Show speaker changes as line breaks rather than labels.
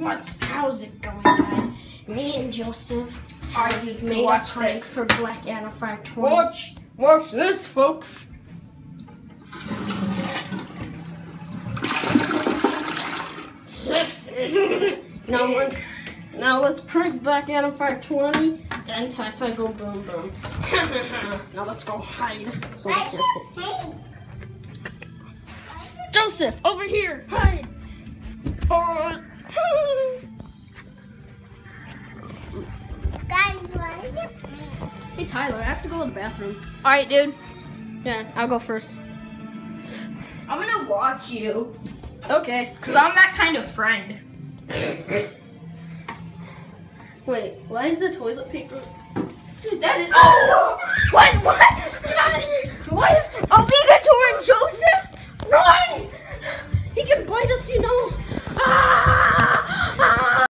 What's how's it going, guys? Me and Joseph
Argued, so
made a
watch
prank
this.
for Blackadam 520.
Watch, watch this, folks.
now we're now let's prank Blackadam 520. Then Tytygoboomboom. now let's go hide so we can't see. Joseph, over here, hide.
Alright.
Tyler, I have to go to the bathroom. All right, dude. Yeah, I'll go first.
I'm gonna watch you.
Okay.
Cause I'm that kind of friend.
Wait, why is the toilet paper?
Dude, that is. Oh! What? What? Get out of here!
Why is Alligator and Joseph? Run! He can bite us, you know.